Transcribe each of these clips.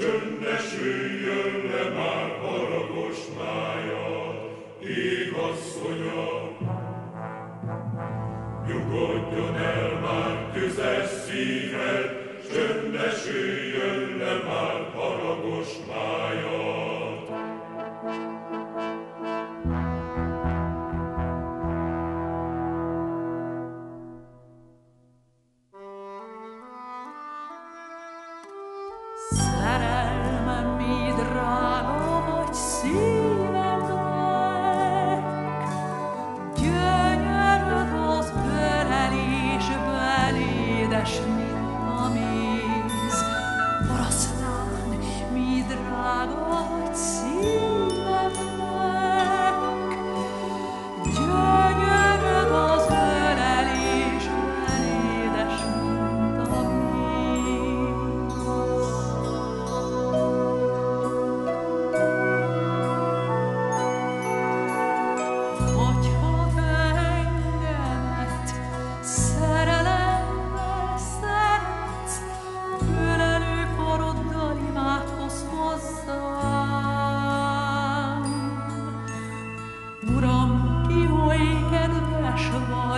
Csöndesüljön le már haragos mája, égasszonya. Nyugodjon el már tüzes szíved, csöndesüljön Hydra.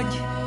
Господь.